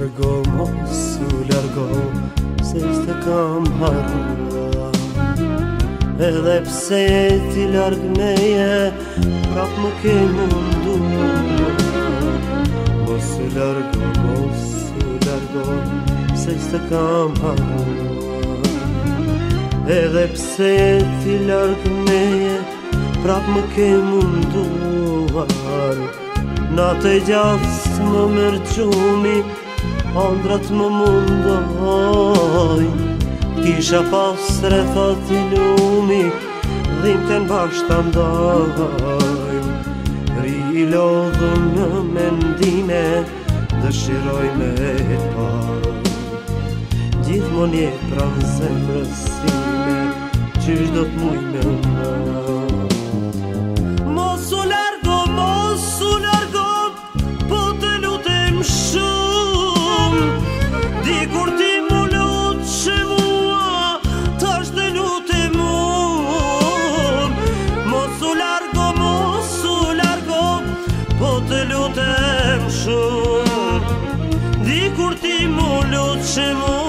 largo, mos u largo, se s'te kam harrua. Edhe pse ti larg meje, prap më ke mundu. Mos u largo, mos u largo, se s'te kam harrua. Edhe pse ti larg meje, prap më ke mundu. Na të gjatë më mërë Andrat më mundohoj Kisha pas rethat i lumi Dhim të në bashkë të ndohoj Ri i lodhën në mendime Dëshiroj me e pa Gjithë më një pranë zemrës Që Qysh do të mujnë në mërë 是不？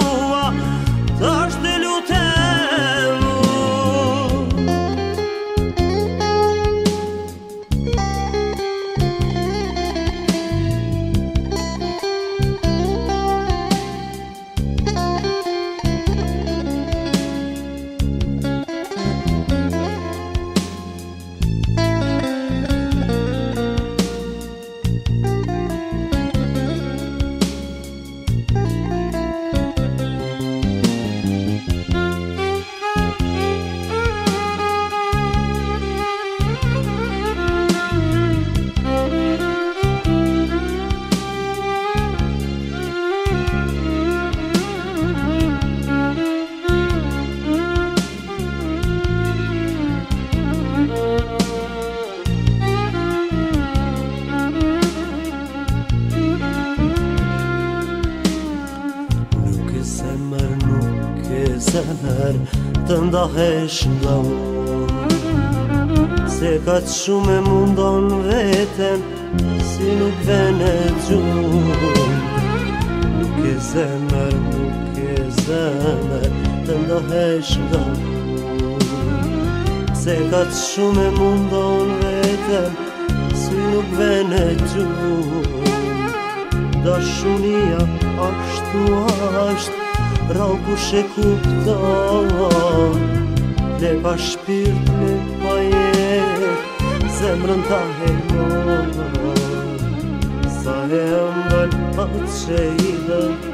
Nuk të ndahesh nga mu Se katë shumë e mundon veten Si nuk vene gju Nuk e zemër, nuk e zemër Të ndahesh nga mu Se katë shumë e mundon veten Si nuk vene gju Da shumia ashtu ashtu Rau ku shë kuptan Dhe pa shpirt me pa jetë Zemrën ta e mërë Sa e mërë atë që i dhe